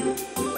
Música